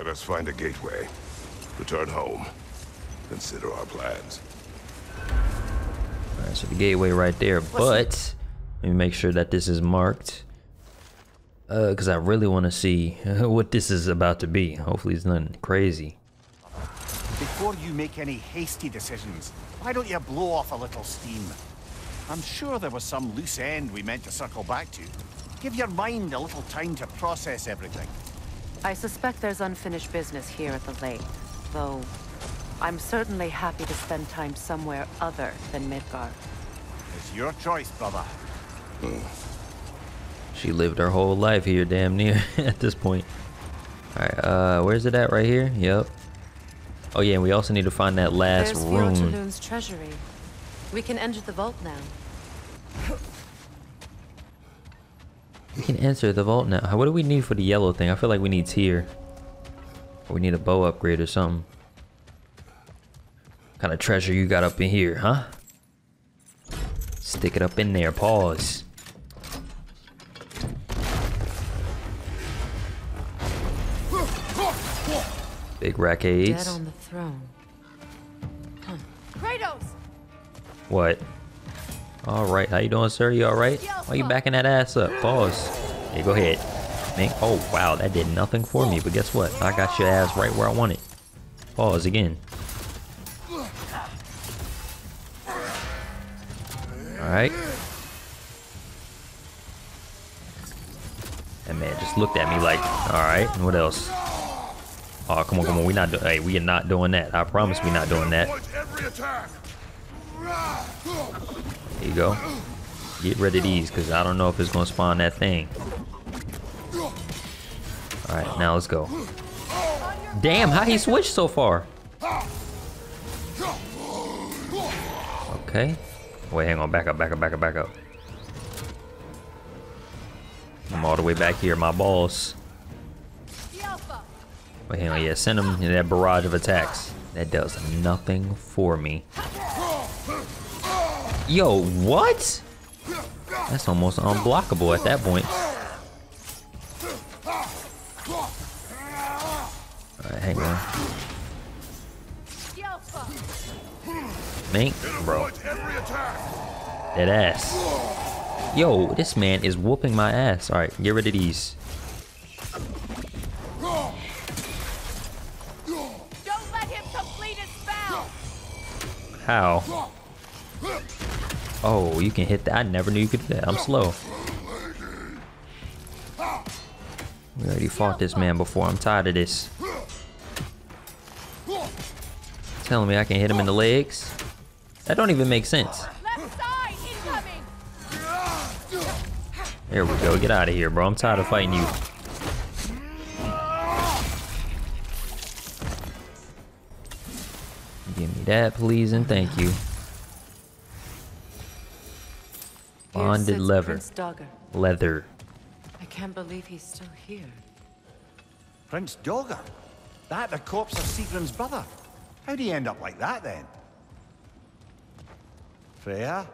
Let us find a gateway. Return home. Consider our plans. Alright, so the gateway right there, but let me make sure that this is marked. Uh, cause I really want to see what this is about to be. Hopefully it's nothing crazy. Before you make any hasty decisions, why don't you blow off a little steam? I'm sure there was some loose end we meant to circle back to. Give your mind a little time to process everything. I suspect there's unfinished business here at the lake, though I'm certainly happy to spend time somewhere other than Midgard. It's your choice, brother. She lived her whole life here, damn near, at this point. Alright, uh, where's it at right here? Yep. Oh yeah, and we also need to find that last There's rune. Fjotunlund's treasury. We can enter the vault now. We can enter the vault now. What do we need for the yellow thing? I feel like we need tier. Or we need a bow upgrade or something. kind of treasure you got up in here, huh? Stick it up in there. Pause. Big Dead rackades. on the throne. Kratos! What? All right, how you doing, sir? You all right? Why you backing that ass up? Pause. Hey, go ahead. Man, oh wow, that did nothing for me. But guess what? I got your ass right where I want it. Pause again. All right. That man just looked at me like, all right, what else? Oh, come on, come on. We not. Hey, we are not doing that. I promise we not doing that. There you go. Get rid of these, because I don't know if it's going to spawn that thing. Alright, now let's go. Damn, how he switched so far? Okay. Wait, hang on. Back up, back up, back up, back up. I'm all the way back here, my balls. Wait, hang on. Yeah, send him that barrage of attacks. That does nothing for me. Yo, what? That's almost unblockable at that point. Alright, hang on. Mink, bro. That ass. Yo, this man is whooping my ass. Alright, get rid of these. Don't let him complete his spell! How? Oh, you can hit that. I never knew you could do that. I'm slow. We already fought this man before. I'm tired of this. Telling me I can hit him in the legs? That don't even make sense. There we go. Get out of here, bro. I'm tired of fighting you. Give me that, please, and thank you. Bonded leather. Prince Dogger. Leather. I can't believe he's still here. Prince Dogger? That the corpse of Sigrun's brother? How'd he end up like that then? Freya?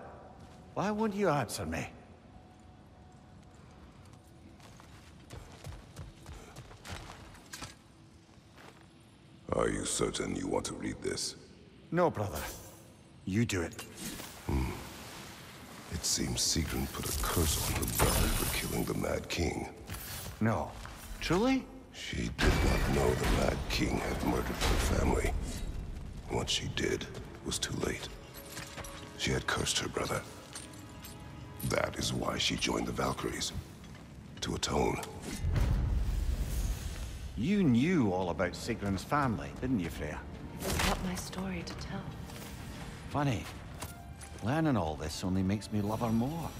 Why won't you answer me? Are you certain you want to read this? No, brother. You do it. It seems Sigrun put a curse on her brother for killing the Mad King. No. Truly? She did not know the Mad King had murdered her family. What she did, was too late. She had cursed her brother. That is why she joined the Valkyries. To atone. You knew all about Sigrun's family, didn't you, Freya? Got my story to tell. Funny. Learning all this only makes me love her more.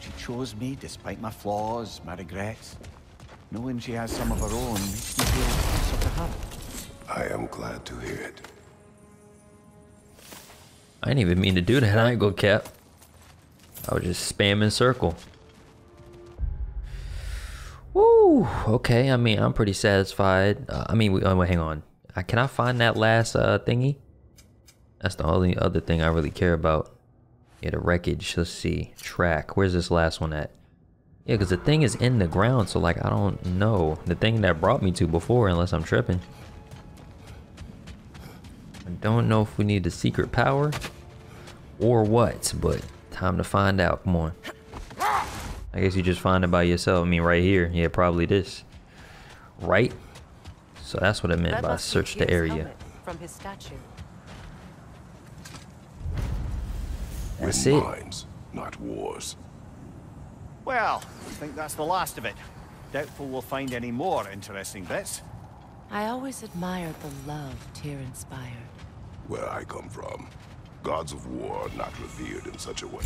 She chose me despite my flaws, my regrets. Knowing she has some of her own makes me feel closer to her. I am glad to hear it. I didn't even mean to do that. I ain't gonna cap. I was just spamming circle. Woo. Okay. I mean, I'm pretty satisfied. Uh, I mean, we, oh, wait, hang on. Uh, can I find that last uh, thingy? That's the only other thing I really care about. Yeah, the wreckage. Let's see. Track. Where's this last one at? Yeah, because the thing is in the ground, so like I don't know. The thing that brought me to before, unless I'm tripping. I don't know if we need the secret power or what, but time to find out. Come on. I guess you just find it by yourself. I mean, right here. Yeah, probably this. Right? So that's what I meant That by search the area. From his statue. That's Win it. minds, not wars. Well, I think that's the last of it. Doubtful we'll find any more interesting bits. I always admired the love Tyr inspired. Where I come from, gods of war are not revered in such a way.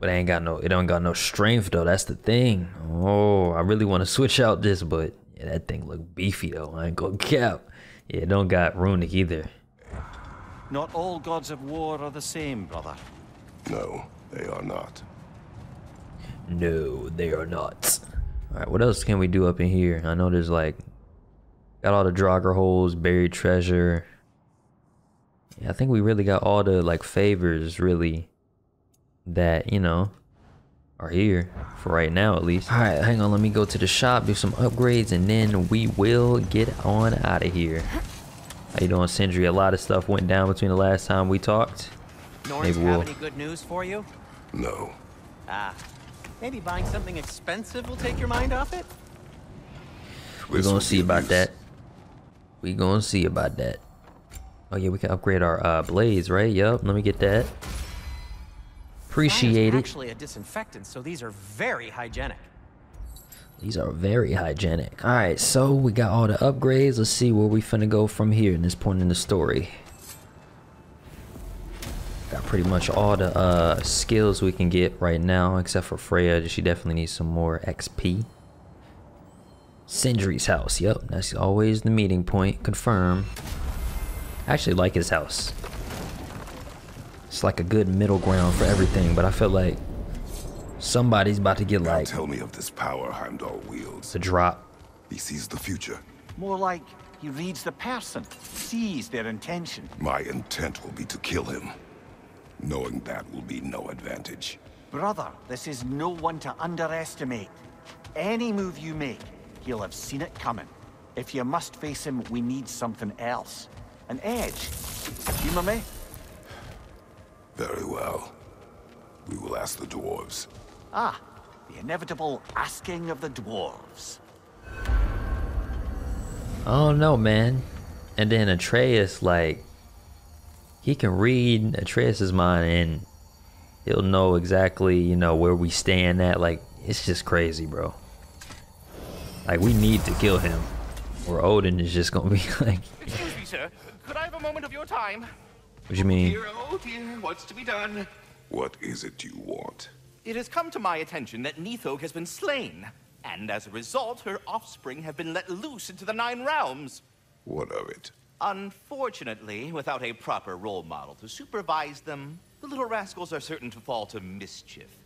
But I ain't got no, it don't got no strength though. That's the thing. Oh, I really want to switch out this, but yeah, that thing look beefy though. I ain't gonna cap. Yeah, it don't got runic either. Not all gods of war are the same, brother. No, they are not. No, they are not. All right, what else can we do up in here? I know there's like, got all the Draugr holes, buried treasure. Yeah, I think we really got all the like favors really that you know are here for right now at least. All right, hang on. Let me go to the shop, do some upgrades, and then we will get on out of here. How you doing, Sindri? A lot of stuff went down between the last time we talked. Norns Maybe have we'll- any good news for you? No. Ah, maybe buying something expensive will take your mind off it? We're This gonna see about use. that. We gonna see about that. Oh yeah, we can upgrade our uh, blades, right? Yup. Let me get that. Appreciate Fire's it. actually a disinfectant, so these are very hygienic. These are very hygienic. All right, so we got all the upgrades. Let's see where we finna go from here in this point in the story. Got pretty much all the uh, skills we can get right now, except for Freya. She definitely needs some more XP. Sindri's house. Yep, that's always the meeting point. Confirm. I actually like his house. It's like a good middle ground for everything, but I feel like somebody's about to get Now like tell me of this power Heimdall wields. the drop. He sees the future. More like he reads the person, sees their intention. My intent will be to kill him. Knowing that will be no advantage. Brother, this is no one to underestimate. Any move you make, he'll have seen it coming. If you must face him, we need something else. An edge. Humor me? Very well. We will ask the dwarves. Ah, the inevitable asking of the dwarves. Oh don't man. And then Atreus, like, he can read Atreus's mind and he'll know exactly, you know, where we stand at. Like, it's just crazy, bro. Like, we need to kill him. Or Odin is just gonna be like, Excuse me, sir. Could I have a moment of your time? what do you mean? Dear, oh dear, what's to be done? What is it you want? It has come to my attention that Nidhogg has been slain, and as a result, her offspring have been let loose into the Nine Realms. What of it? Unfortunately, without a proper role model to supervise them, the little rascals are certain to fall to mischief.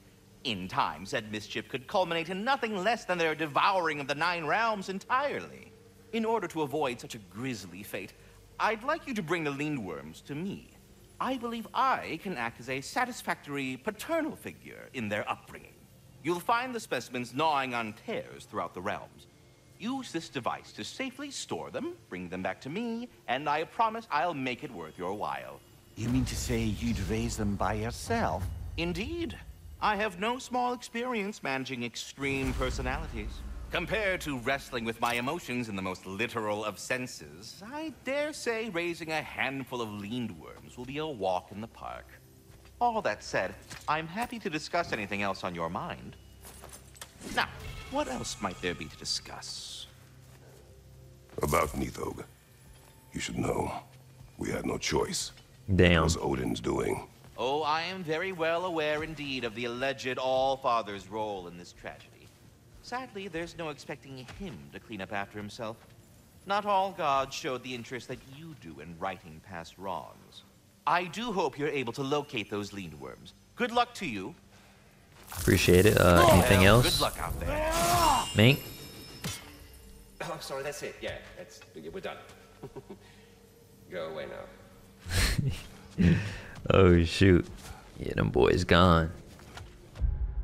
In time, said mischief could culminate in nothing less than their devouring of the Nine Realms entirely. In order to avoid such a grisly fate, I'd like you to bring the Lindworms to me. I believe I can act as a satisfactory paternal figure in their upbringing. You'll find the specimens gnawing on tears throughout the realms. Use this device to safely store them, bring them back to me, and I promise I'll make it worth your while. You mean to say you'd raise them by yourself? Indeed, I have no small experience managing extreme personalities. Compared to wrestling with my emotions in the most literal of senses, I dare say raising a handful of lindworms will be a walk in the park. All that said, I'm happy to discuss anything else on your mind. Now, what else might there be to discuss? About Nidhogg. You should know. We had no choice. It Damn. was Odin's doing. Oh, I am very well aware indeed of the alleged All-Father's role in this tragedy. Sadly, there's no expecting him to clean up after himself. Not all gods showed the interest that you do in righting past wrongs. I do hope you're able to locate those lindworms. Good luck to you. Appreciate it. Uh, anything Well, else? Good luck out there. Mink? Oh, sorry, that's it. Yeah, that's we're done. Go away now. Oh shoot. Yeah, them boys gone.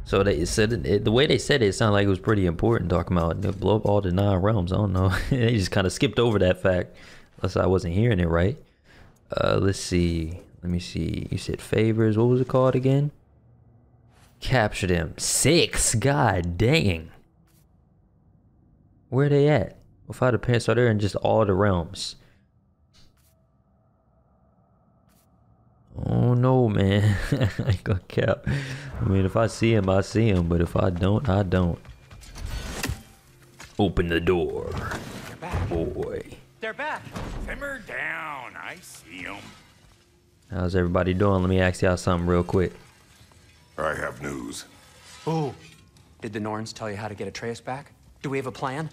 So they said it, the way they said it, it sounded like it was pretty important. Talking about you know, blow up all the nine realms. I don't know. they just kind of skipped over that fact, unless I wasn't hearing it right. Uh, let's see. Let me see. You said favors. What was it called again? Capture them. Six. God dang. Where they at? Without the parents are there in just all the realms. Oh no, man. I ain't gonna cap. I mean, if I see him, I see him. But if I don't, I don't. Open the door. They're back. Boy. They're back. Simmer down. I see them. How's everybody doing? Let me ask y'all something real quick. I have news. Oh. Did the Norns tell you how to get Atreus back? Do we have a plan?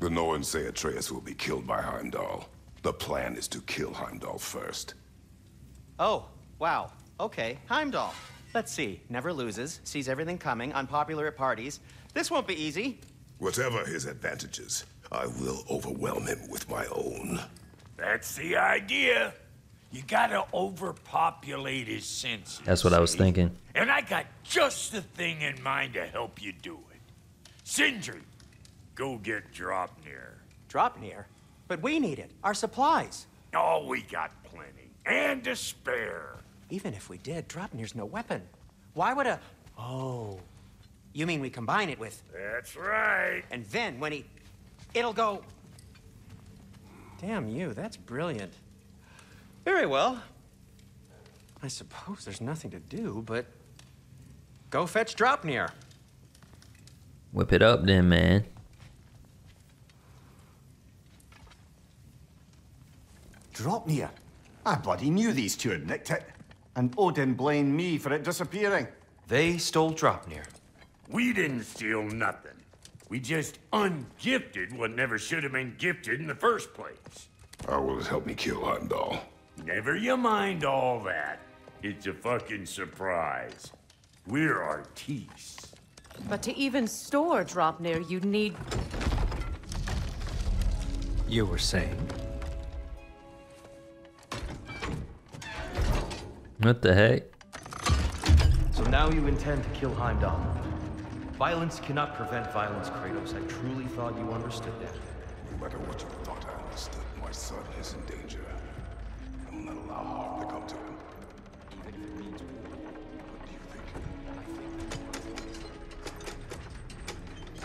The Norns say Atreus will be killed by Heimdall. The plan is to kill Heimdall first. Oh, wow. Okay, Heimdall. Let's see. Never loses, sees everything coming, unpopular at parties. This won't be easy. Whatever his advantages, I will overwhelm him with my own. That's the idea. You gotta overpopulate his senses. That's what I was thinking. And I got just the thing in mind to help you do it. Sindri, go get Draupnir. Draupnir? But we need it. Our supplies. Oh, we got plenty. And to spare. Even if we did, Draupnir's no weapon. Why would a... Oh. You mean we combine it with... That's right. And then when he... It'll go... Damn you, that's brilliant. Very well. I suppose there's nothing to do but... Go fetch Draupnir. Whip it up then, man. Draupnir. I bloody knew these two had nicked it. And oh, Odin blamed me for it disappearing. They stole Draupnir. We didn't steal nothing. We just ungifted what never should have been gifted in the first place. How will it help me kill Heimdall? Never you mind all that. It's a fucking surprise. We're artistes. But to even store Draupnir, you'd need... You were saying? What the heck? So now you intend to kill Heimdall. Violence cannot prevent violence, Kratos. I truly thought you understood that. No matter what you thought I understood, my son is in danger. I will not allow harm to come to him. Even if it means war. What do you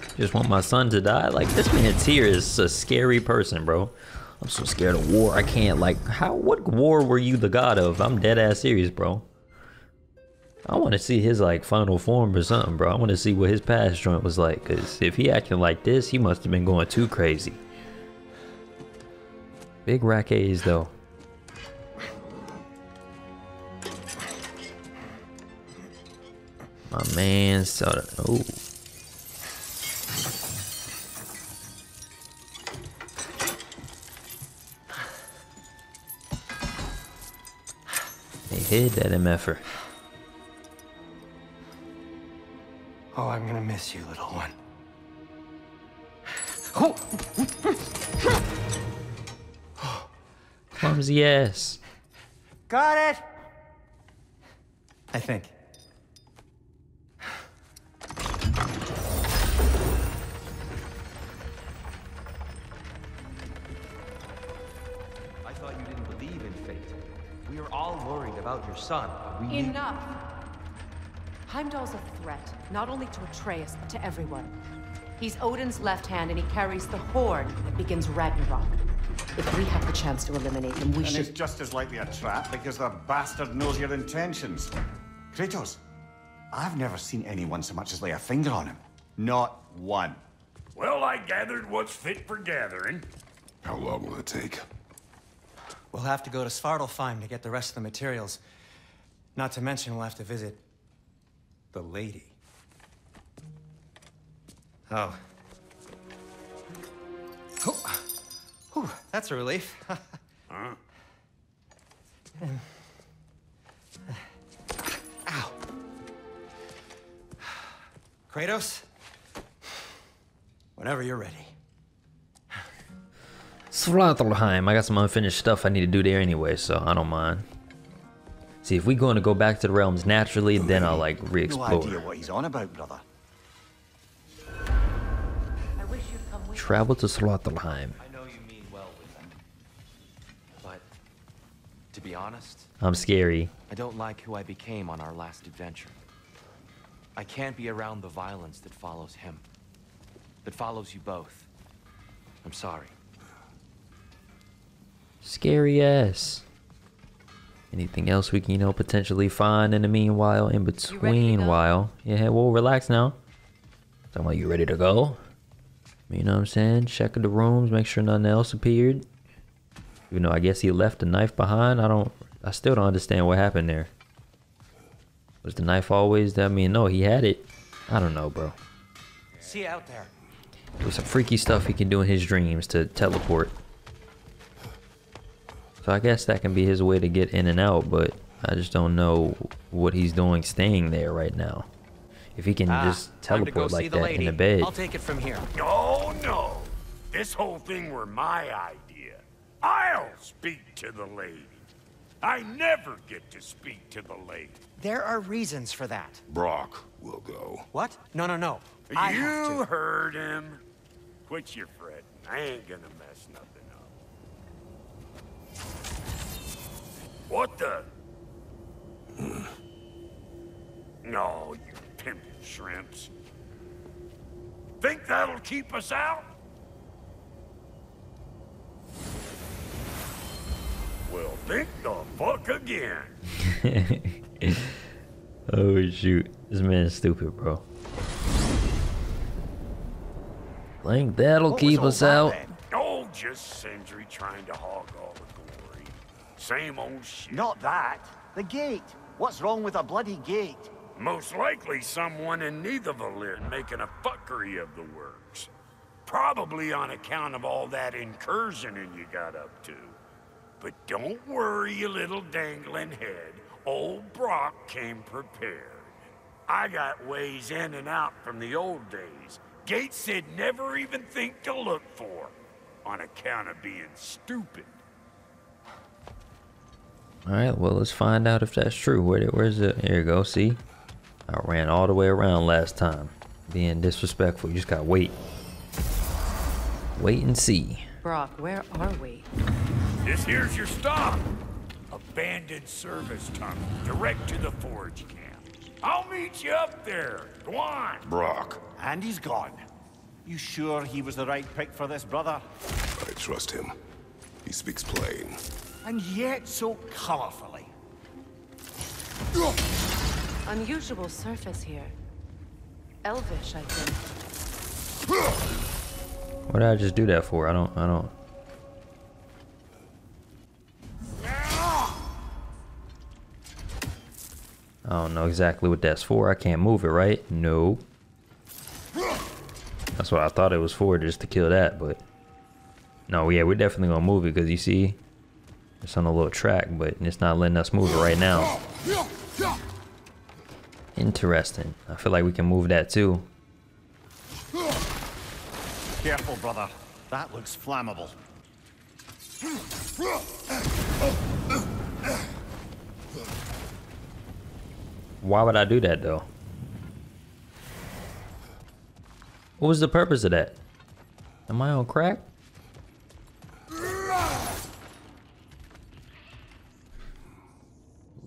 think? Just want my son to die? Like, this man here is a scary person, bro. I'm so scared of war. I can't, like, how, what war were you the god of? I'm dead ass serious, bro. I want to see his, like, final form or something, bro. I want to see what his past joint was like. Because if he acting like this, he must have been going too crazy. Big rack though. My man, so, oh. They hid that MFer. Oh, I'm gonna miss you, little one. Clumsy ass. Got it! I think. About your son. but We Enough! Heimdall's a threat, not only to Atreus, but to everyone. He's Odin's left hand, and he carries the horn that begins Ragnarok. If we have the chance to eliminate him, we And should... it's just as likely a trap because the bastard knows your intentions. Kratos, I've never seen anyone so much as lay a finger on him. Not one. Well, I gathered what's fit for gathering. How long will it take? We'll have to go to Svartalfheim to get the rest of the materials. Not to mention we'll have to visit... the lady. Oh. Oh. Whew, that's a relief. Huh? Ow. Kratos? Whenever you're ready. Svartalfheim. I got some unfinished stuff I need to do there anyway, so I don't mind. See, if we're going to go back to the realms naturally, then I'll like re-explore. idea what he's on about, brother. I wish you'd come with Travel to Svartalfheim. I know you mean well with them. But to be honest, I'm scary. I don't like who I became on our last adventure. I can't be around the violence that follows him. That follows you both. I'm sorry. Scary ass. Anything else we can, you know, potentially find in the meanwhile, in between while? Yeah, well, relax now. Talking about you ready to go? You know what I'm saying? Checking the rooms, make sure nothing else appeared. Even though I guess he left the knife behind, I don't, I still don't understand what happened there. Was the knife always there? I mean, no, he had it. I don't know, bro. See you out there. There's some freaky stuff he can do in his dreams to teleport. So I guess that can be his way to get in and out, but I just don't know what he's doing staying there right now. If he can Ah, just time to go teleport like the that lady. in the bed. I'll take it from here. No, no. This whole thing were my idea. I'll speak to the lady. I never get to speak to the lady. There are reasons for that. Brok will go. What? No, no, no. I you have to. heard him. Quit your fretting. I ain't gonna mess nothing up. What the? No, you pimping shrimps. Think that'll keep us out? Well, think the fuck again. oh shoot, this man's stupid, bro. Think that'll What keep us out. Oh, just Sindri trying to hog glory. Same old shit. Not that. The gate. What's wrong with a bloody gate? Most likely someone in Nidavellir making a fuckery of the works. Probably on account of all that incursioning you got up to. But don't worry, you little dangling head. Old Brok came prepared. I got ways in and out from the old days. Gates said never even think to look for. On account of being stupid. Alright, well, let's find out if that's true. Where, where's it? Here you go, see? I ran all the way around last time. Being disrespectful. You just gotta wait. Wait and see. Brok, where are we? This here's your stop. Abandoned service tunnel, direct to the forge camp. I'll meet you up there. Go on. Brok, And he's gone. You sure he was the right pick for this, brother? I trust him. He speaks plain. And yet so colorfully. Unusual surface here. Elvish, I think. What did I just do that for? I don't, I don't. I don't know exactly what that's for. I can't move it, right? No. That's what I thought it was for, just to kill that, but... No, yeah, we're definitely gonna move it, because you see... It's on a little track, but it's not letting us move it right now. Interesting. I feel like we can move that too. Careful, brother. That looks flammable. Why would I do that though? What was the purpose of that? Am I on crack?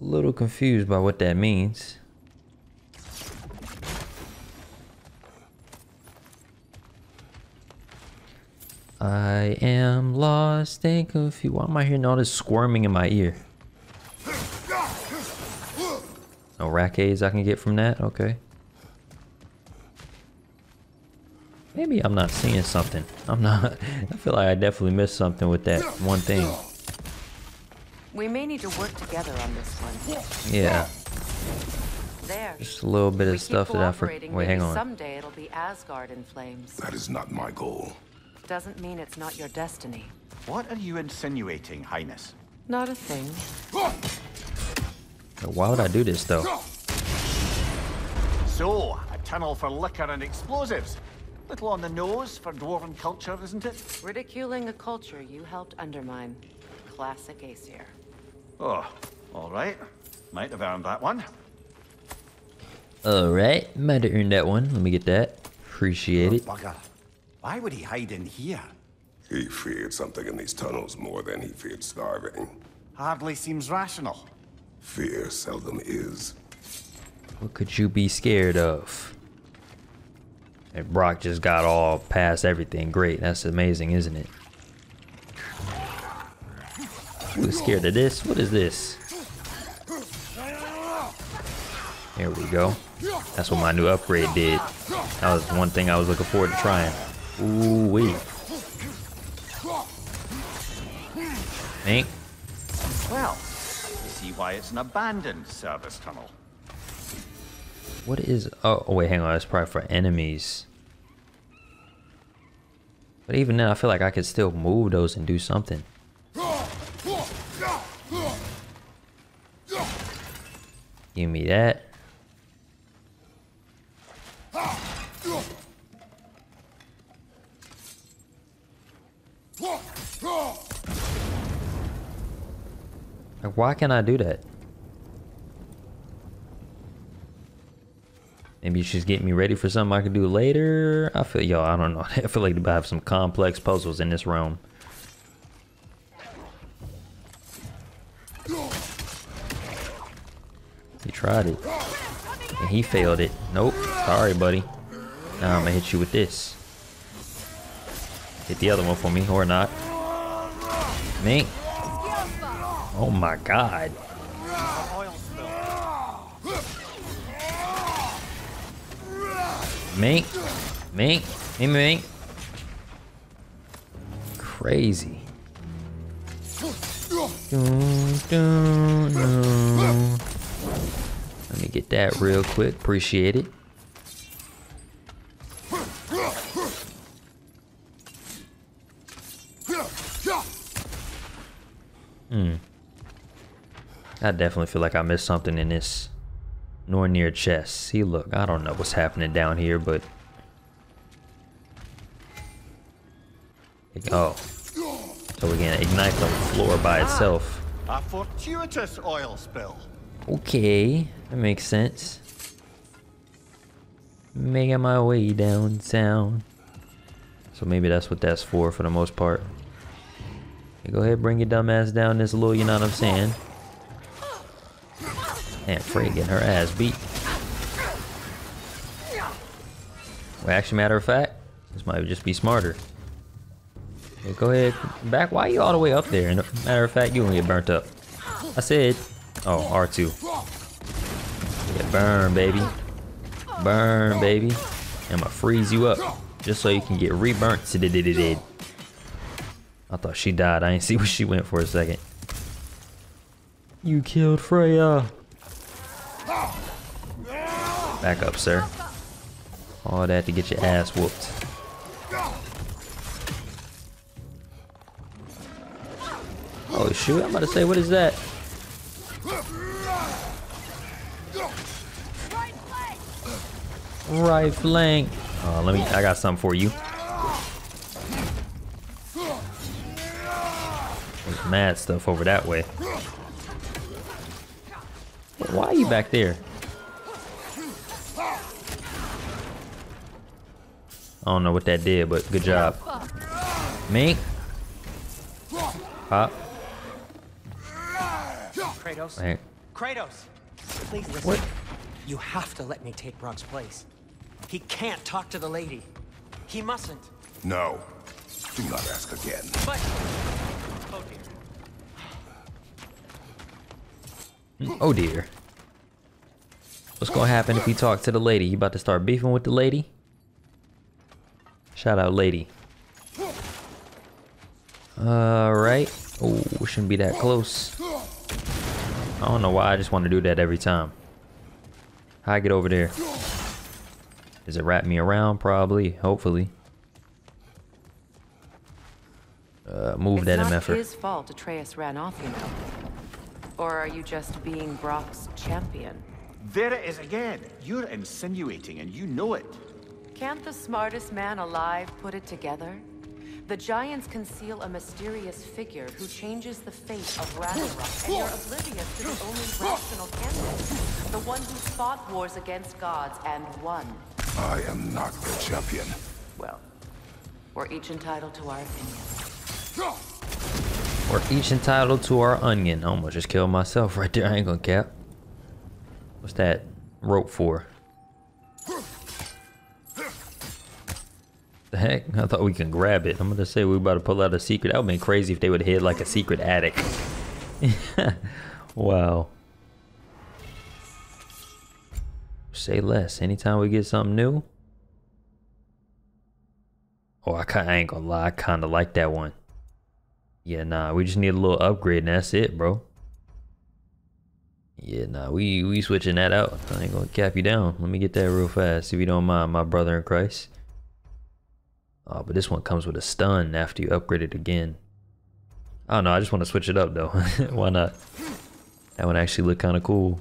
Little confused by what that means. I am lost and confused. Why am I hearing all this squirming in my ear? No rackades I can get from that? Okay. Maybe I'm not seeing something. I'm not. I feel like I definitely missed something with that one thing. We may need to work together on this one. Yeah. There. Just a little bit of keep stuff that I forgot. Wait, hang on. Someday it'll be Asgard in flames. That is not my goal. Doesn't mean it's not your destiny. What are you insinuating, Highness? Not a thing. Why would I do this though? So, a tunnel for liquor and explosives. Little on the nose for dwarven culture, isn't it? Ridiculing a culture you helped undermine. Classic Aesir. Oh, all right. Might have earned that one. Alright, might have earned that one. Let me get that. Appreciate it. Bugger. Why would he hide in here? He feared something in these tunnels more than he feared starving. Hardly seems rational. Fear seldom is. What could you be scared of? And Brok just got all past everything. Great. That's amazing, isn't it? Was scared of this? What is this? There we go. That's what my new upgrade did. That was one thing I was looking forward to trying. Ooh wee. Hank, Well, you see why it's an abandoned service tunnel. what is? Oh, oh wait, hang on. That's probably for enemies. But even then, I feel like I could still move those and do something. Give me that. Like, why can't I do that? Maybe she's getting me ready for something I can do later. I feel, yo, I don't know. I feel like I have some complex puzzles in this realm. Tried it. And he failed it. Nope. Sorry, buddy. Now I'm gonna hit you with this. Hit the other one for me, or not. Mink. Oh my god. Mink. Mink. Hey, Mink. Crazy. Dun, dun, dun. Me get that real quick. Appreciate it. Hmm. I definitely feel like I missed something in this nor near chest. See, look, I don't know what's happening down here, but oh, so we can ignite the floor by itself. A fortuitous oil spill. Okay, that makes sense. Making my way downtown. So maybe that's what that's for, for the most part. Go ahead, bring your dumb ass down this little, you know what I'm saying? And Frey getting her ass beat. Well, actually, matter of fact, this might just be smarter. Go ahead, back. Why are you all the way up there? And matter of fact, you gonna get burnt up. I said, oh, R2. Yeah, burn, baby. Burn, baby. I'm gonna freeze you up just so you can get reburnt. I thought she died. I didn't see where she went for a second. You killed Freya. Back up, sir. All that to get your ass whooped. Oh shoot, I'm about to say, what is that? Right flank. Uh, let me, I got something for you. There's mad stuff over that way. Why are you back there? I don't know what that did, but good job. Mink. Pop. Kratos. Hey. Kratos. Please listen. What? You have to let me take Brok's place. He can't talk to the lady. He mustn't. No. Do not ask again. But. Oh dear. Hmm. Oh dear. What's gonna happen if we talk to the lady? You about to start beefing with the lady? Shout out lady. Alright. Oh, we shouldn't be that close. I don't know why I just want to do that every time. How I get over there? Does it wrap me around? Probably. Hopefully. Uh, move it's that not MFer. his fault Atreus ran off, you know. Or are you just being Brok's champion? There it is again. You're insinuating and you know it. Can't the smartest man alive put it together? The Giants conceal a mysterious figure who changes the fate of Ragnarok, and you're oblivious to the only rational candidate. The one who fought wars against gods and won. I am not the champion. Well, we're each entitled to our opinion. We're each entitled to our onion. I almost just killed myself right there. I ain't gonna cap. What's that rope for? The heck? I thought we can grab it. I'm gonna say we about to pull out a secret. That would've been crazy if they would hit like a secret attic. wow. Say less. Anytime we get something new. Oh, I, I ain't gonna lie. I kind of like that one. Yeah, nah. We just need a little upgrade and that's it, bro. Yeah, nah. We, we switching that out. I ain't gonna cap you down. Let me get that real fast if you don't mind, my brother in Christ. Oh, but this one comes with a stun after you upgrade it again. Oh, I don't know. I just want to switch it up, though. Why not? That one actually look kind of cool.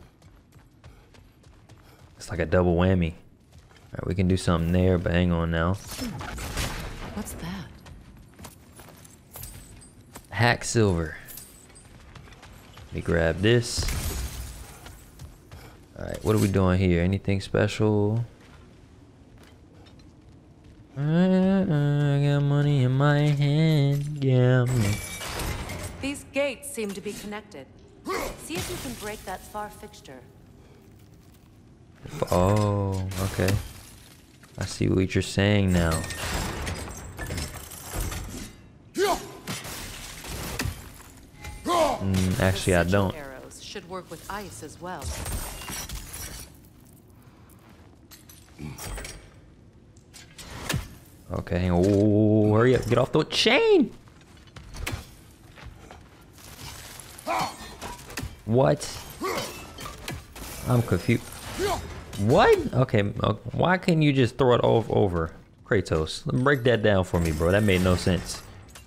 Like a double whammy. All right, we can do something there, but hang on now. What's that? Hack silver. Let me grab this. Alright, what are we doing here? Anything special? Uh, I got money in my hand. Yeah. These gates seem to be connected. See if you can break that far fixture. Oh, okay. I see what you're saying now. Mm, actually, I don't. Arrows should work with ice as well. Okay, oh, hurry up, get off the chain! What? I'm confused. What? Okay, uh, why couldn't you just throw it over, over? Kratos, break that down for me, bro. That made no sense.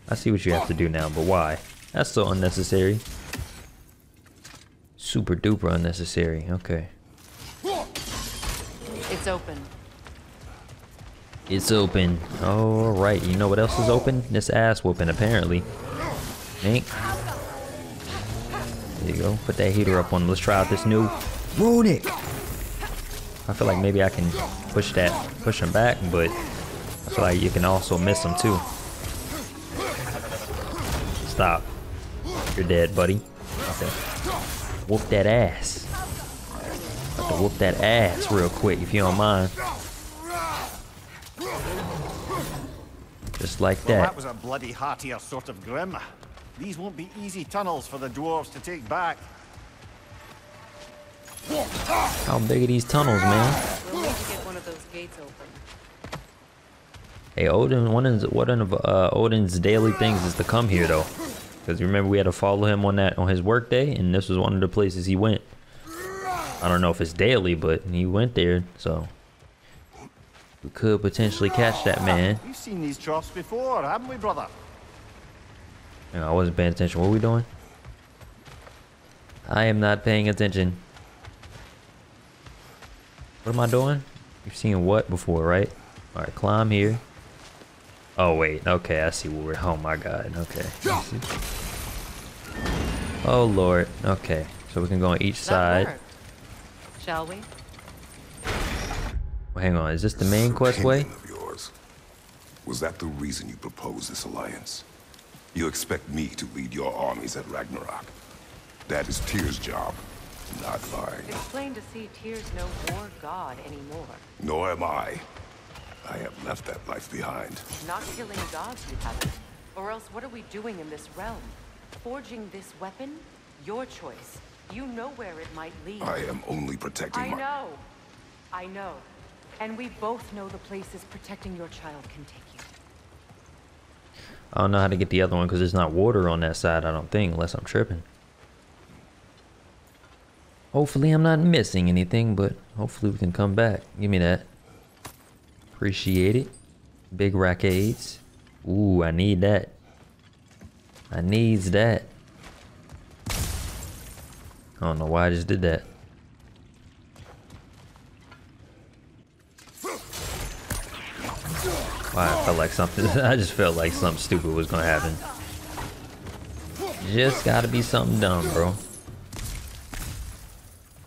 I see what you have to do now, but why? That's so unnecessary. Super duper unnecessary. Okay. It's open. It's open. Alright, you know what else is open? This ass whooping, apparently. Ain't. There you go. Put that heater up on. Let's try out this new Runic. I feel like maybe I can push that, push him back, but I feel like you can also miss him too. Stop. You're dead, buddy. Okay. Whoop that ass. Have to whoop that ass real quick if you don't mind. Just like that. Well, that. that was a bloody heartier sort of grim. These won't be easy tunnels for the dwarves to take back. How big are these tunnels, man? We'll need to get one of those gates open. Hey, Odin, one of one of uh, Odin's daily things is to come here though, because remember we had to follow him on that on his work day, and this was one of the places he went. I don't know if it's daily, but he went there, so we could potentially catch that man. We've seen these troughs before, haven't we, brother? You know, I wasn't paying attention. What are we doing? I am not paying attention. What am I doing? You've seen what before, right? All right, climb here. Oh wait, okay, I see where we're. Oh my God, okay. Oh lord, okay. So we can go on each side. Shall we? Well, hang on, is this the main This quest way? of yours, was that the reason you proposed this alliance? You expect me to lead your armies at Ragnarok? That is Tyr's job, not mine. It's plain to see Tyr's no war god anymore. Nor am I. I have left that life behind. Not killing gods, you haven't. Or else what are we doing in this realm? Forging this weapon? Your choice. You know where it might lead. I am only protecting I my... know. I know. And we both know the places protecting your child can take you. I don't know how to get the other one because there's not water on that side, I don't think, unless I'm tripping. Hopefully I'm not missing anything, but hopefully we can come back. Give me that. Appreciate it. Big rackades. Ooh, I need that. I needs that. I don't know why I just did that. I felt like something. I just felt like something stupid was gonna happen. Just gotta be something dumb, bro.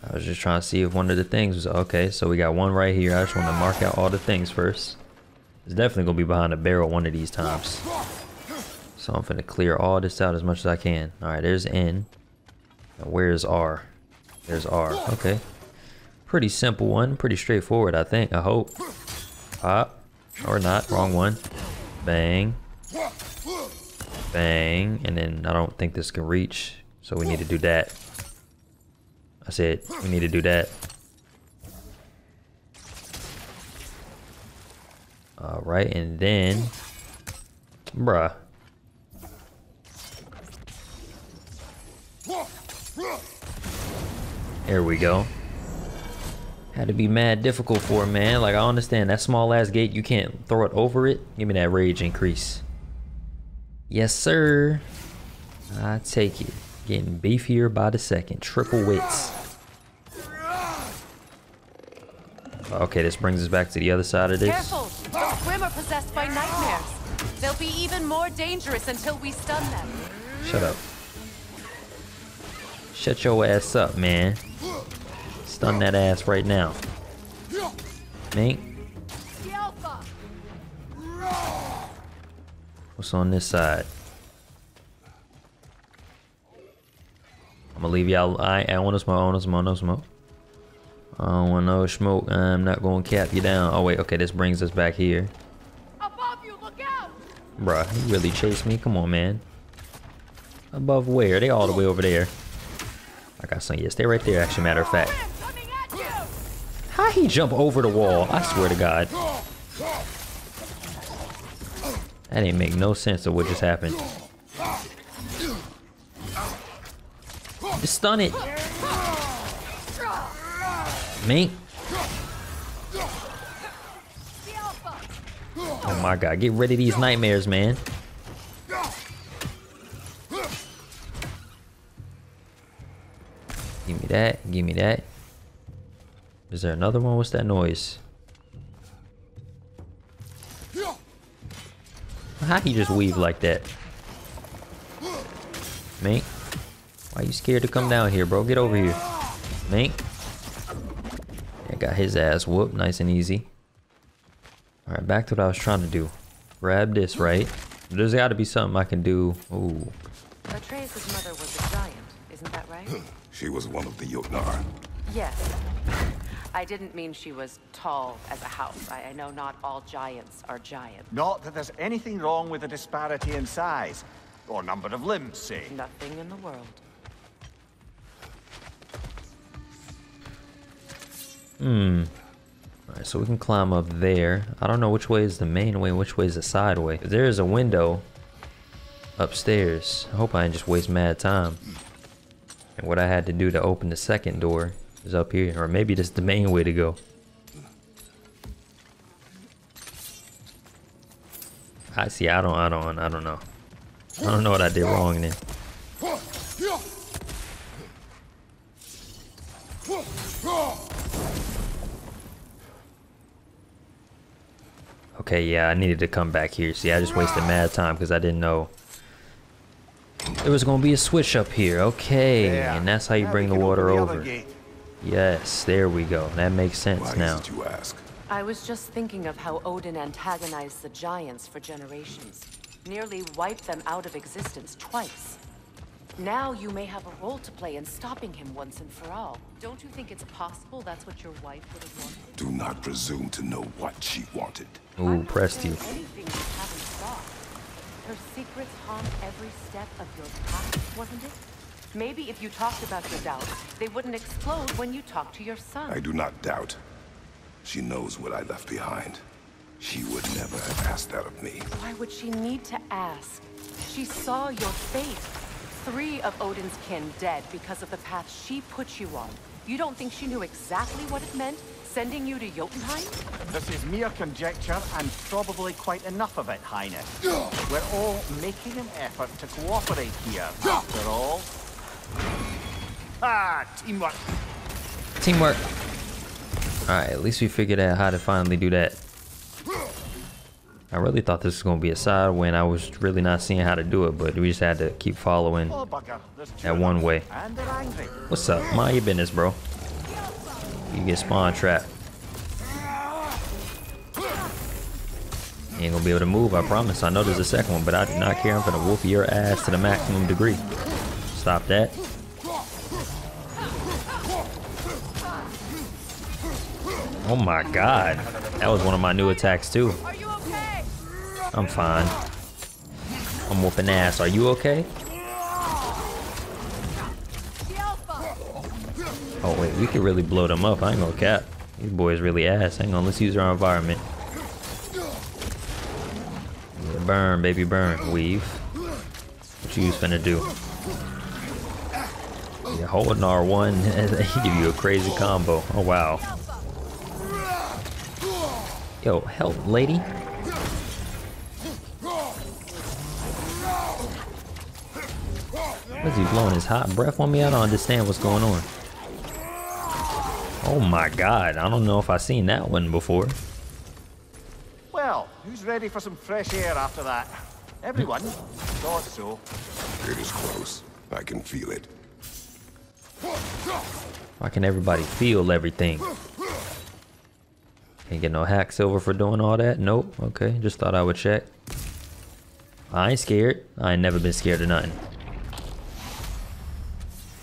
I was just trying to see if one of the things was okay. So we got one right here. I just want to mark out all the things first. It's definitely gonna be behind a barrel one of these times. So I'm gonna clear all this out as much as I can. All right, there's N. Now where's R? There's R. Okay. Pretty simple one. Pretty straightforward, I think. I hope. Pop. Or not. Wrong one. Bang. Bang. And then I don't think this can reach. So we need to do that. I said we need to do that. All right, and then, bruh. There we go. Had to be mad difficult for him, man. Like, I understand that small ass gate, you can't throw it over it. Give me that rage increase. Yes, sir. I take it. Getting beefier by the second. Triple wits. Okay, this brings us back to the other side of this. Careful! Those Grim are possessed by nightmares. They'll be even more dangerous until we stun them. Shut up. Shut your ass up, man. Stun that ass right now. Mink. What's on this side? I'm gonna leave y'all. I, I want to smoke. I want to smoke. No smoke. I don't want no smoke. I'm not gonna cap you down. Oh wait. Okay, this brings us back here. Above you, look out! Bruh, you really chased me? Come on, man. Above where? They all the way over there. I got some. Yeah, stay right there. Actually, matter of fact. Grim coming at you! How he jump over the wall? I swear to God. That didn't make no sense of what just happened. Just stun it. Alpha. Oh my god, get rid of these nightmares, man. Give me that, give me that. Is there another one? What's that noise? How he just weave like that? Mink? Why you scared to come down here, bro? Get over here. Mink? Yeah, got his ass whooped nice and easy. Alright, back to what I was trying to do. Grab this, right? There's gotta be something I can do. Ooh. Atreus' mother was a giant, isn't that right? She was one of the Jotnar. yes. I didn't mean she was tall as a house. I, I know not all giants are giant. Not that there's anything wrong with the disparity in size. Or number of limbs, say. Nothing in the world. Hmm. Alright, so we can climb up there. I don't know which way is the main way, which way is the side way. There is a window upstairs. I hope I didn't just waste mad time. And what I had to do to open the second door is up here. Or maybe this is the main way to go. I see, I don't, I don't, I don't know. I don't know what I did wrong then. Okay, yeah, I needed to come back here. See, I just wasted mad time because I didn't know there was gonna be a switch up here. Okay, There. and that's how you Now bring the water open the over. gate. Yes, there we go. That makes sense Why now. is you ask? I was just thinking of how Odin antagonized the giants for generations. Nearly wiped them out of existence twice. Now you may have a role to play in stopping him once and for all. Don't you think it's possible that's what your wife would have wanted? Do not presume to know what she wanted. Ooh, I'm pressed you. Anything you haven't thought. Her secrets haunt every step of your path, wasn't it? Maybe if you talked about your doubts, they wouldn't explode when you talked to your son. I do not doubt. She knows what I left behind. She would never have asked that of me. Why would she need to ask? She saw your fate. Three of Odin's kin dead because of the path she put you on. You don't think she knew exactly what it meant, sending you to Jotunheim? This is mere conjecture and probably quite enough of it, Highness. We're all making an effort to cooperate here, after all. Ah, teamwork. Teamwork. Alright, at least we figured out how to finally do that. I really thought this was gonna be a side win. I was really not seeing how to do it, but we just had to keep following bugger. There's two that one way. And they're angry. What's up? Mind your business, bro. You get spawn trapped. You ain't gonna be able to move, I promise. I know there's a second one, but I do not care. I'm gonna whoop your ass to the maximum degree. Stop that. Oh my god. That was one of my new attacks too. I'm fine. I'm whooping ass. Are you okay? Oh wait, we could really blow them up. I ain't gonna cap. These boys really ass. Hang on, let's use our environment. Burn, baby, burn. Weave. What you finna do? Yeah, holding R1, they give you a crazy combo. Oh wow. Yo, help, lady. What's he blowing his hot breath on me? I don't understand what's going on. Oh my god, I don't know if I've seen that one before. Well, who's ready for some fresh air after that? Everyone? Thought so. It is close. I can feel it. Why can everybody feel everything? Can't get no hack silver for doing all that? Nope. Okay, just thought I would check. I ain't scared. I ain't never been scared of nothing.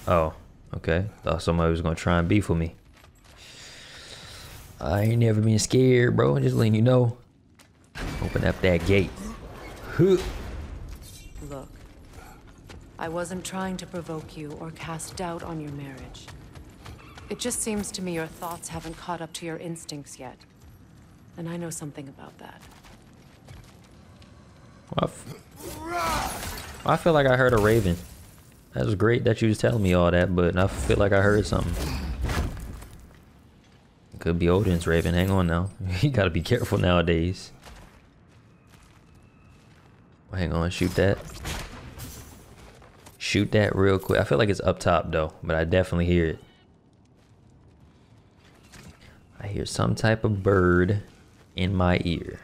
Oh, okay. Thought somebody was gonna try and beef with me. I ain't never been scared, bro. Just letting you know. Open up that gate. Look, I wasn't trying to provoke you or cast doubt on your marriage. It just seems to me your thoughts haven't caught up to your instincts yet. And I know something about that. Well, I feel like I heard a raven. That was great that you was telling me all that, but I feel like I heard something. Could be Odin's raven. Hang on now. You gotta be careful nowadays. Hang on, shoot that. Shoot that real quick. I feel like it's up top though, but I definitely hear it. I hear some type of bird in my ear.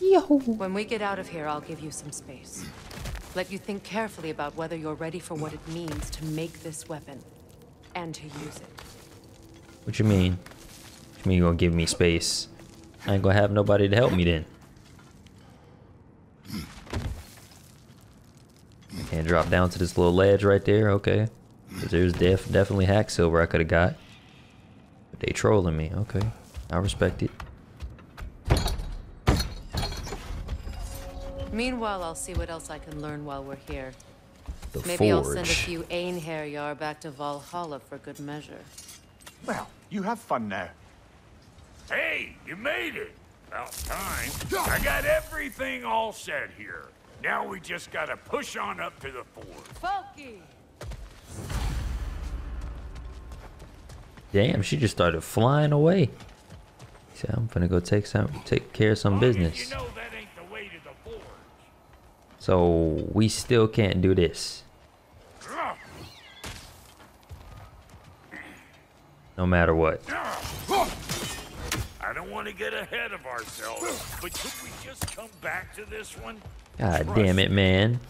Yo. When we get out of here, I'll give you some space. Let you think carefully about whether you're ready for what it means to make this weapon and to use it. What you mean? You mean you gonna give me space? I ain't gonna have nobody to help me then. Can't drop down to this little ledge right there, okay. 'Cause there's def definitely hack silver I could've got. But they trolling me, okay. I respect it. Meanwhile, I'll see what else I can learn while we're here. The Maybe I'll send a forge. few Einherjar back to Valhalla for good measure. Well, you have fun now. Hey, you made it. About time. I got everything all set here. Now we just gotta push on up to the forge. Funky! Damn, she just started flying away. So I'm gonna go take some take care of some business. You know that ain't the way to the forge. So we still can't do this. No matter what. I don't want to get ahead of ourselves, but could we just come back to this one? God Trust damn it, man.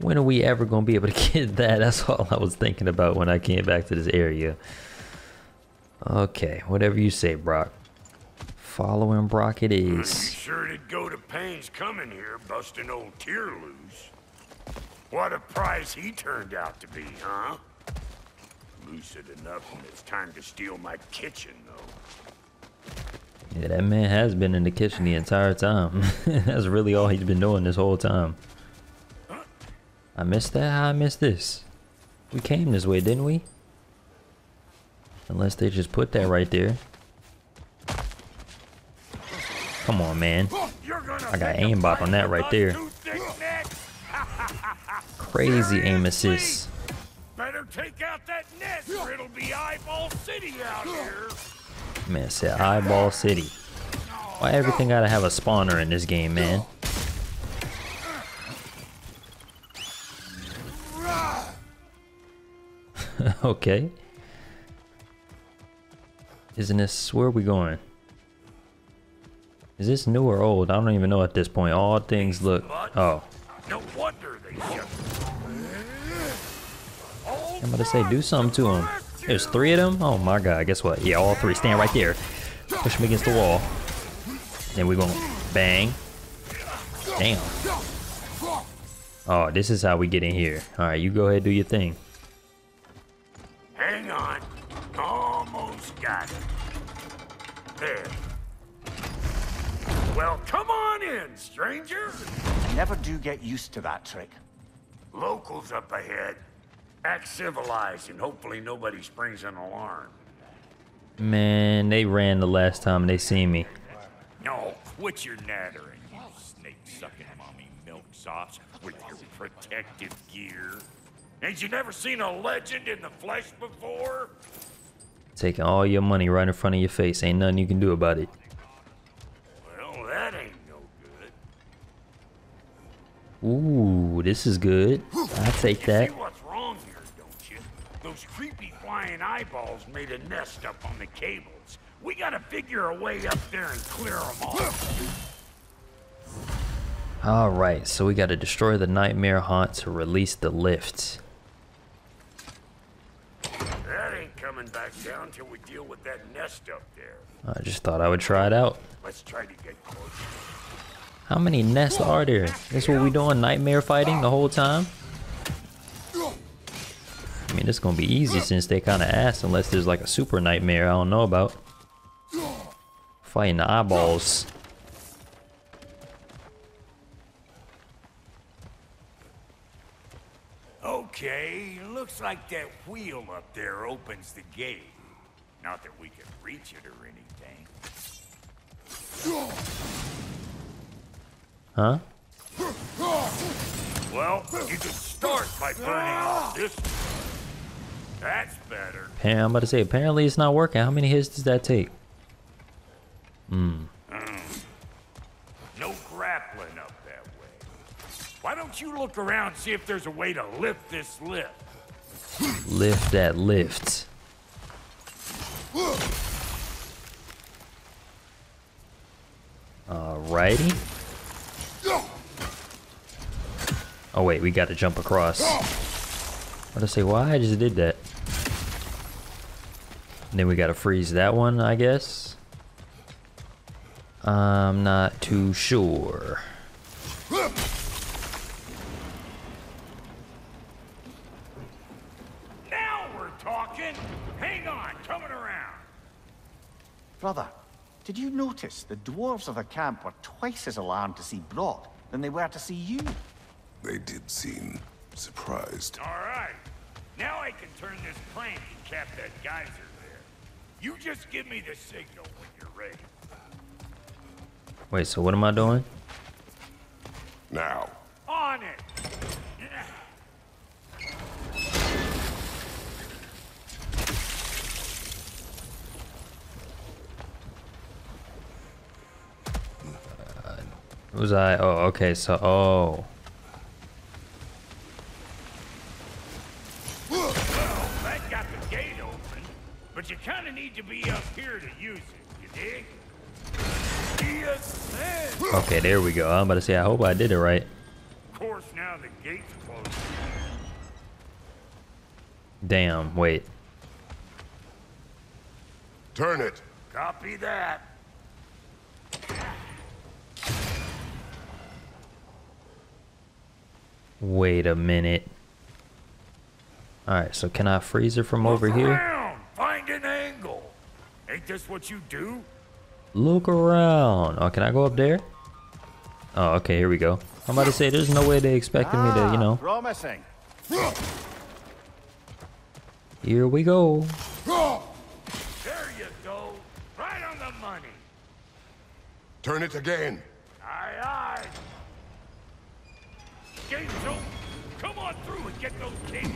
When are we ever gonna be able to get that? That's all I was thinking about when I came back to this area. Okay, whatever you say, Brok. Following Brok it You is. sure did go to pains coming here, busting old Tyr loose. What a prize he turned out to be, huh? Lucid enough when it's time to steal my kitchen, though. Yeah, that man has been in the kitchen the entire time. That's really all he's been doing this whole time. I missed that? How I missed this? We came this way, didn't we? Unless they just put that right there. Come on, man. I got aimbot on that right there. two thick necks? Crazy aim assist. Better take out that net or it'll be eyeball city out here. Man said Eyeball City. Why everything gotta have a spawner in this game, man? okay. Isn't this where are we going? Is this new or old? I don't even know at this point. All things look. Oh, No wonder they. I'm about to say do something to him. There's three of them. Oh my god. Guess what? Yeah, all three. Stand right there. Push him against the wall. Then we're gonna bang. Damn. Oh, this is how we get in here. All right, you go ahead do your thing. Hang on. Almost got it. There. Well, come on in, stranger. Never do get used to that trick. Locals up ahead. Act civilized and hopefully nobody springs an alarm. Man, they ran the last time they seen me. No, quit your nattering, you snake-sucking mommy milksops with your protective gear. Ain't you never seen a legend in the flesh before? Taking all your money right in front of your face. Ain't nothing you can do about it. Well, that ain't no good. Ooh, this is good. I take that. see what's wrong here, don't you? Those creepy flying eyeballs made a nest up on the cables. We gotta figure a way up there and clear them off. All right, so we got to destroy the nightmare haunt to release the lift. That ain't coming back down till we deal with that nest up there. I just thought I would try it out. Let's try to get closer. How many nests are there? This what we doing? Nightmare fighting the whole time? I mean, it's gonna be easy since they kind of ass unless there's like a super nightmare I don't know about. Fighting the eyeballs. Okay, looks like that wheel up there opens the gate. Not that we can reach it or anything. Huh? Well, you could start by burning off this. That's better. Hey, I'm about to say, apparently it's not working. How many hits does that take? Hmm. No grappling up that way. Why don't you look around see if there's a way to lift this lift? Lift that lift. Alrighty. Oh wait, we gotta jump across. I'm gonna say why I just did that. And then we gotta freeze that one, I guess. I'm not too sure. Did notice the dwarves of the camp were twice as alarmed to see Brok than they were to see you? They did seem surprised. All right. Now I can turn this crank and cap that geyser there. You just give me the signal when you're ready. Wait, so what am I doing? Now, On it. Was I? Oh, okay. So, oh, Well, that got the gate open, but you kind of need to be up here to use it, you dig? Yes, okay. There we go. I'm about to say. I hope I did it right. Of course, now the gate's closed. Damn. Wait. turn it. Copy that. Wait a minute. All right. So can I freeze her from over Look here? Find an angle. Ain't this what you do? Look around. Oh, can I go up there? Oh, okay. Here we go. I'm about to say. There's no way they expected me to. You Ah, know. Promising. Here we go. There you go. Right on the money. Turn it again. Aye, aye. Gate's open. Come on through and get those clear.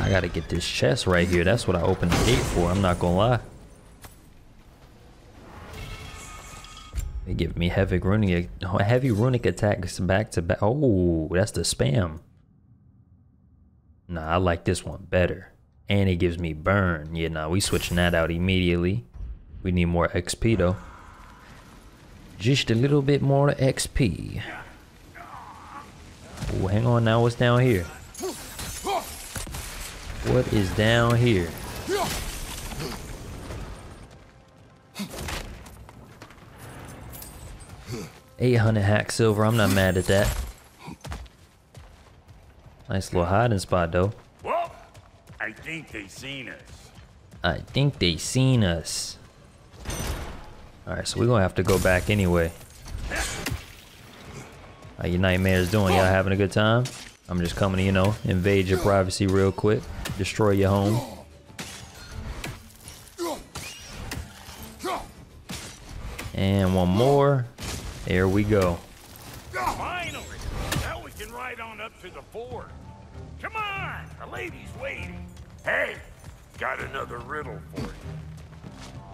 I gotta get this chest right here. That's what I opened the gate for. I'm not gonna lie. They give me heavy runic, heavy runic attacks back to back. Oh, that's the spam. Nah, I like this one better. And it gives me burn. Yeah, nah, we switching that out immediately. We need more XP though. Just a little bit more XP. Oh, hang on now. What's down here? What is down here? Eight hundred hack silver. I'm not mad at that. Nice little hiding spot though. Well, I think they seen us. I think they seen us. Alright, so we're gonna have to go back anyway. How you nightmares doing? Y'all having a good time? I'm just coming to, you know, invade your privacy real quick. Destroy your home. And one more. There we go. Finally! Now we can ride on up to the fort. Come on! The lady's waiting. Hey, got another riddle for you.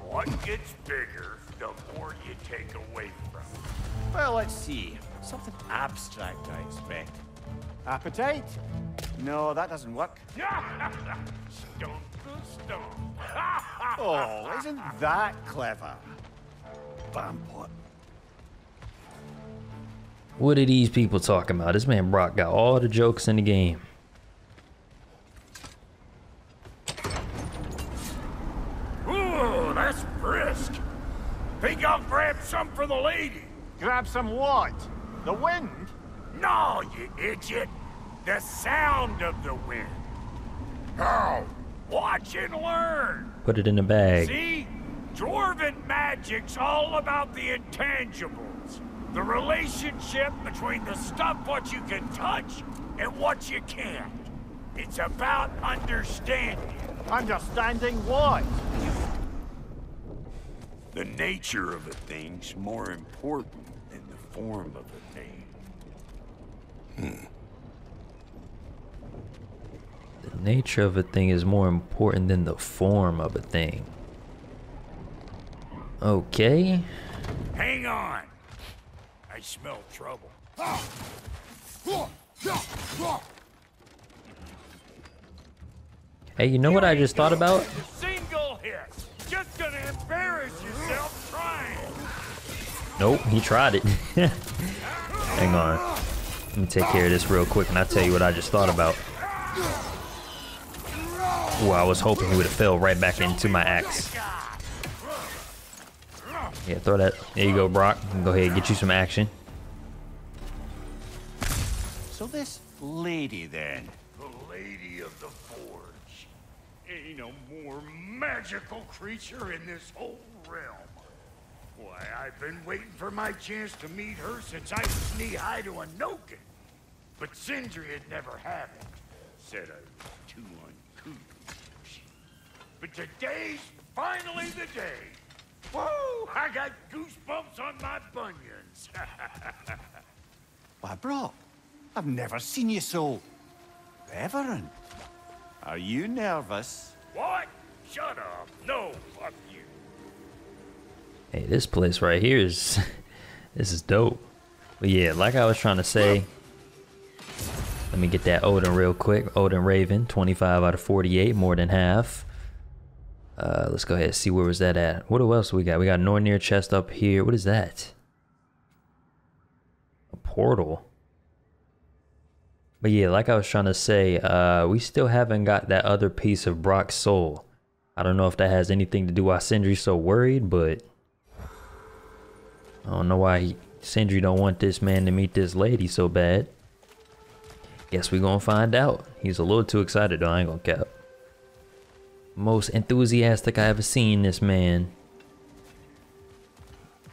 What gets bigger the more you take away from it? Well, let's see. Something abstract, I expect. Appetite? No, that doesn't work. stomp the stomp. Oh, isn't that clever? Bampot. What are these people talking about? This man Brok got all the jokes in the game. Ooh, that's brisk. Think I'll grab some for the lady. Grab some what? The wind? No, you idiot. The sound of the wind. Oh, watch and learn. Put it in a bag. See? Dwarven magic's all about the intangibles. The relationship between the stuff what you can touch and what you can't. It's about understanding. Understanding what? The nature of a thing's more important than the form of a thing. Hmm. The nature of a thing is more important than the form of a thing. Okay. Hang on. I smell trouble. Hey, you know what I just thought about? Single hit. Just gonna embarrass yourself trying. Nope, he tried it. Hang on. Let me take care of this real quick and I'll tell you what I just thought about. Well, I was hoping he would have fell right back into my axe. Yeah, throw that. There you go, Brok. Go ahead, get you some action. So this lady then. Magical creature in this whole realm. Why, I've been waiting for my chance to meet her since I was knee-high to a Noken. But Sindri had never had it. Said I was too uncouth. But today's finally the day. Whoa! I got goosebumps on my bunions. Why, bro, I've never seen you so... reverent. Are you nervous? what? Shut up. No, fuck you. Hey, this place right here is this is dope. But yeah, like I was trying to say, let me get that Odin real quick. Odin Raven, 25 out of 48, more than half. Uh, let's go ahead and see where was that at. What else we got? We got Nornir chest up here. What is that? A portal. But yeah, like I was trying to say, uh, we still haven't got that other piece of Brok's soul. I don't know if that has anything to do why Sindri's so worried, but I don't know why he, Sindri don't want this man to meet this lady so bad. Guess we're gonna find out. He's a little too excited though, I ain't gonna cap. Most enthusiastic I ever seen this man.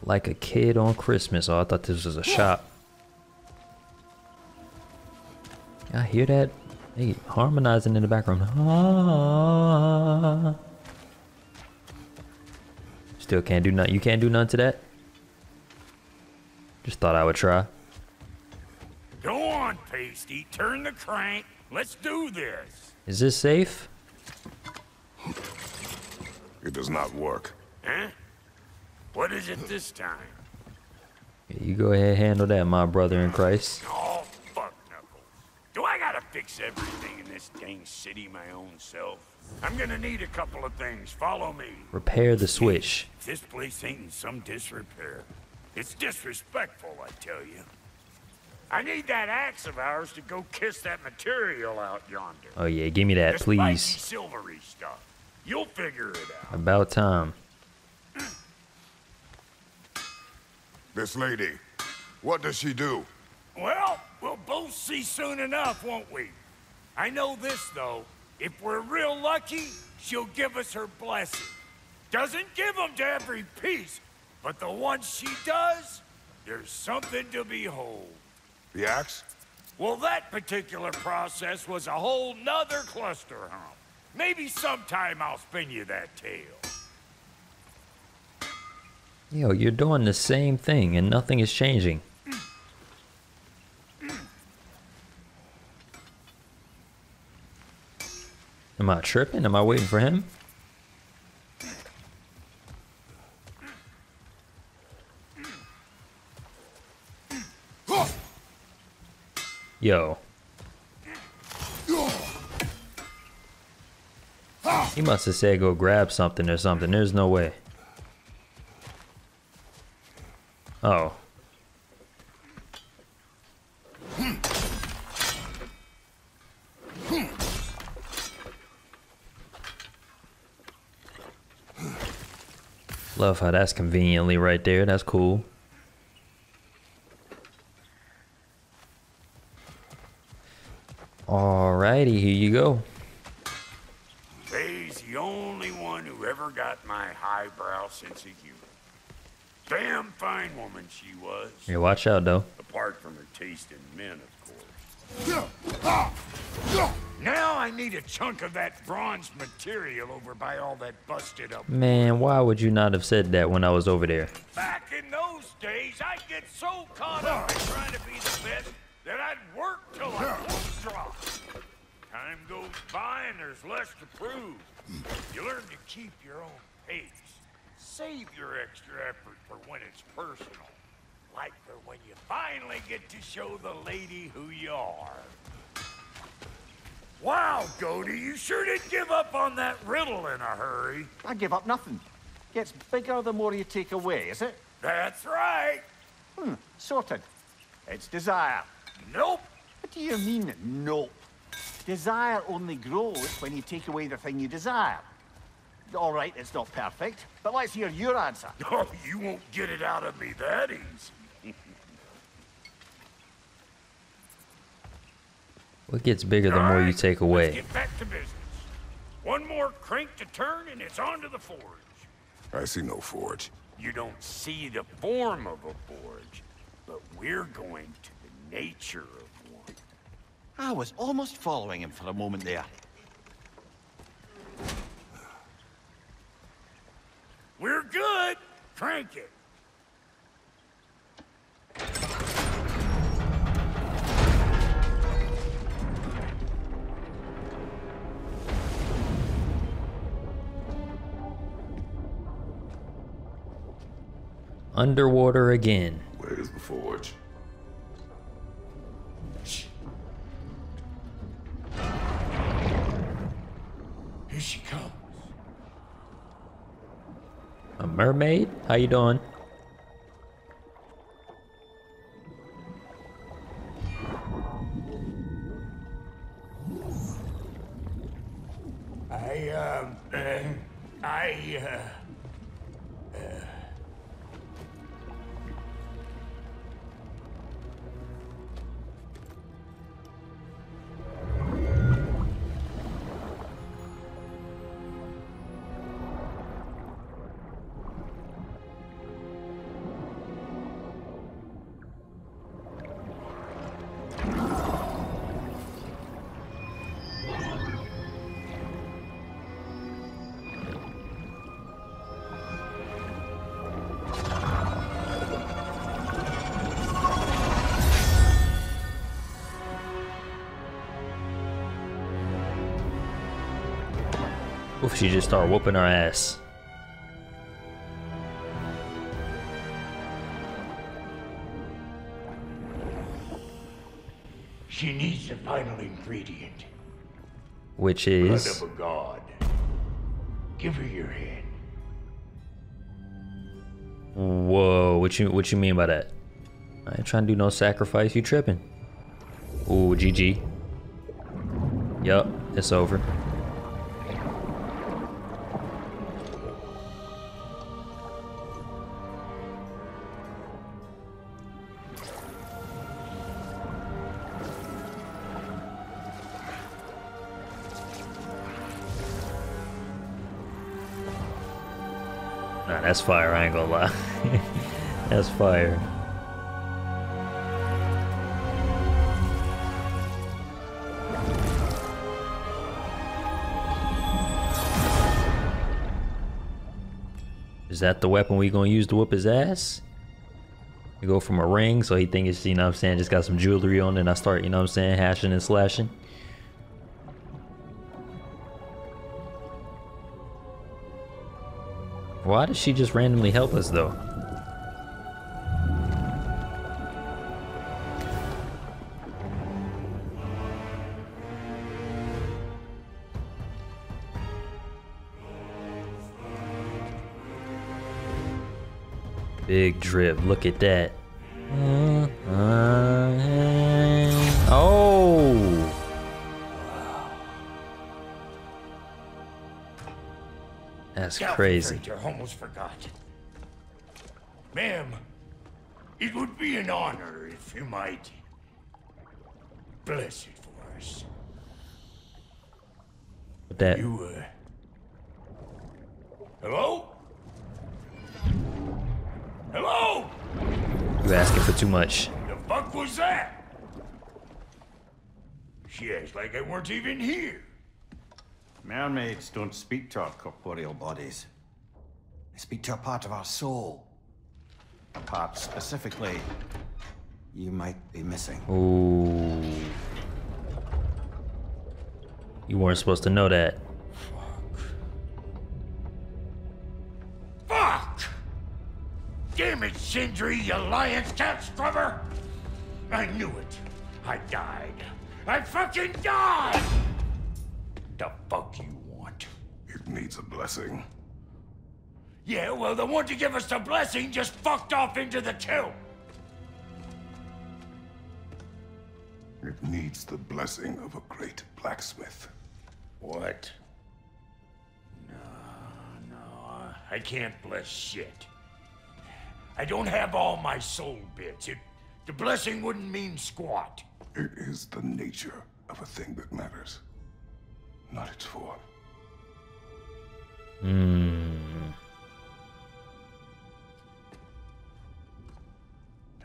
Like a kid on Christmas. Oh, I thought this was a shop. I hear that? Hey, harmonizing in the background. Ah. Still can't do nothing. You can't do nothing to that? Just thought I would try. Go on, Pasty. Turn the crank. Let's do this. Is this safe? It does not work. Huh? What is it this time? You go ahead and handle that, my brother in Christ. Oh, fuck Knuckles. Do I gotta fix everything in this dang city my own self? I'm gonna need a couple of things. Follow me. Repair the switch. This place ain't in some disrepair. It's disrespectful, I tell you. I need that axe of ours to go kiss that material out yonder. Oh yeah, give me that, The spiky please. silvery stuff. You'll figure it out. About time. This lady, what does she do? Well, we'll both see soon enough, won't we? I know this, though. If we're real lucky, she'll give us her blessing. Doesn't give them to every piece, but the ones she does, there's something to behold. The axe? Well, that particular process was a whole nother cluster hump. Maybe sometime I'll spin you that tale. Yo, you're doing the same thing and nothing is changing. Am I tripping? Am I waiting for him? Yo. He must have said go grab something or something. There's no way. Oh. Love how that's conveniently right there. That's cool. Alrighty, here you go. Faye's the only one who ever got my highbrow sense of humor. Damn fine woman she was. Here, watch out though. Apart from her taste in men, of course. Now I need a chunk of that bronze material over by all that busted up. Man, why would you not have said that when I was over there? Back in those days, I'd get so caught up in trying to be the best that I'd work till I won't drop. Time goes by and there's less to prove. You learn to keep your own pace. Save your extra effort for when it's personal. Like for when you finally get to show the lady who you are. Wow, Goldie, you sure did give up on that riddle in a hurry. I give up nothing. Gets bigger the more you take away, is it? That's right. Hmm, sorted. It's desire. Nope. What do you mean, nope? Desire only grows when you take away the thing you desire. All right, it's not perfect, but let's hear your answer. Oh, you won't get it out of me that easy. What gets bigger the more you Alright, take Let's away? get back to business. One more crank to turn and it's on to the forge. I see no forge. You don't see the form of a forge, but we're going to the nature of one. I was almost following him for a moment there. We're good. Crank it. Underwater again. Where's the forge? Here she comes. A mermaid? How you doing? I, um, uh, I, uh, Oof, she just started whooping her ass. she needs the final ingredient. Which is Blood of a god. Give her your hand. Whoa, what you what you mean by that? I ain't trying to do no sacrifice. You tripping? Ooh, GG. Yup, it's over. That's fire, I ain't gonna lie. that's fire. Is that the weapon we gonna use to whoop his ass? You go from a ring, so he think it's, you know what I'm saying, just got some jewelry on, and I start, you know what I'm saying, hashing and slashing. Why does she just randomly help us though? Big drip, look at that. That's crazy. I almost forgot. Ma'am, it would be an honor if you might bless it for us. But that You, uh... Hello? Hello? You're asking for too much. The fuck was that? She acts like I weren't even here. Mermaids don't speak to our corporeal bodies. They speak to a part of our soul. A part specifically you might be missing. Ooh. You weren't supposed to know that. Fuck! Damn it, Sindri, you lion cat scrubber! I knew it. I died. I fucking died! The fuck you want? It needs a blessing. Yeah, well, the one to give us the blessing just fucked off into the tomb. It needs the blessing of a great blacksmith. What? No, no, I can't bless shit. I don't have all my soul bits. It, the blessing wouldn't mean squat. It is the nature of a thing that matters, its form. Hmm.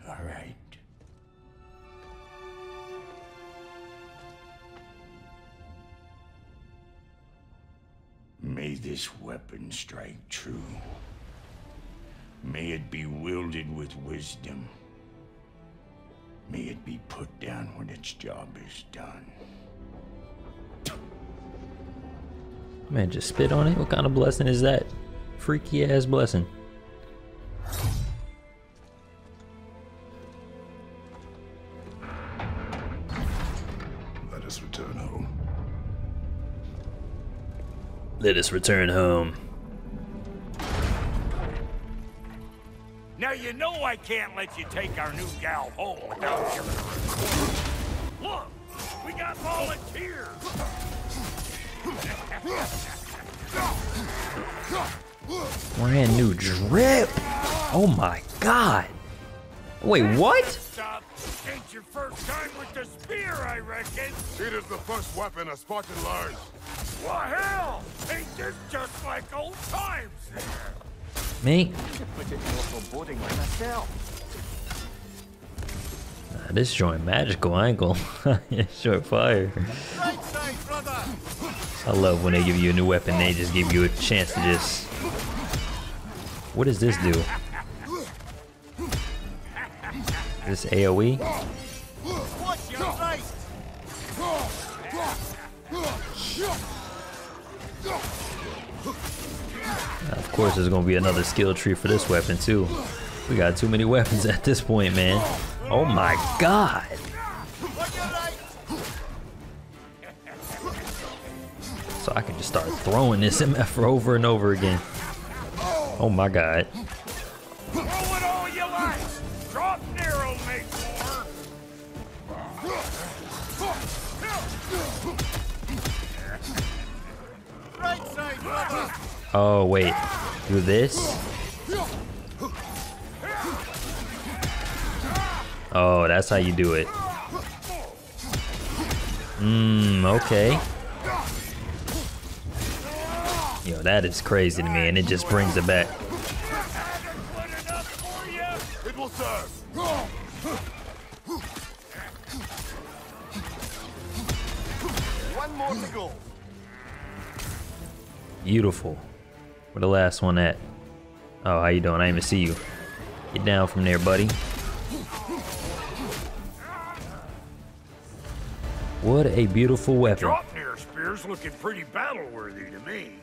All right. May this weapon strike true. May it be wielded with wisdom. May it be put down when its job is done. Man, just spit on it? What kind of blessing is that? Freaky ass blessing. Let us return home. Let us return home. Now you know I can't let you take our new gal home without giving her a. Look, we got volunteers. Brand new drip. Oh my god. Wait, what? Stop. Ain't your first time with the spear, I reckon. It is the first weapon a Spartan learns. Well, hell, ain't this just like old times there? Me? Put it more foreboding like myself. Nah, this joint magical. I ain't it's short fire. I love when they give you a new weapon, they just give you a chance to just. What does this do? This AoE? Of course, there's gonna be another skill tree for this weapon too. We got too many weapons at this point, man. Oh my god! So I can just start throwing this MF over and over again. Oh my god. Throw it all you like! Drop narrow, make more! Right side, brother! Oh wait. Do this? Oh, that's how you do it. Mmm, okay. Yo, that is crazy to me, and it just brings it back. Beautiful. Where the last one at? Oh, how you doing? I didn't even see you. Get down from there, buddy. What a beautiful weapon. Spear's looking pretty battle-worthy to me.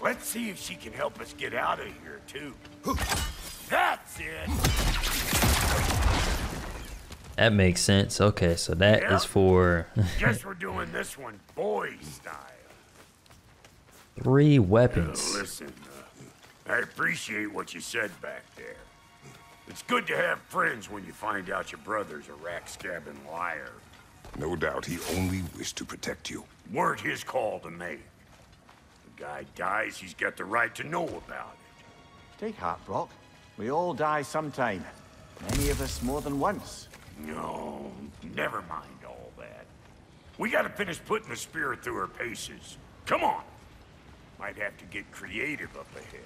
Let's see if she can help us get out of here, too. That's it! That makes sense. Okay, so that is Yeah. for Guess we're doing this one boy style. three Uh, weapons. listen, uh, I appreciate what you said back there. It's good to have friends when you find out your brother's a rack-scabbing liar. No doubt he only wished to protect you. Weren't his call to make. Guy dies, he's got the right to know about it. Take heart, Brok. We all die sometime. Many of us more than once. No, never mind all that. We gotta finish putting the spirit through her paces. Come on! Might have to get creative up ahead.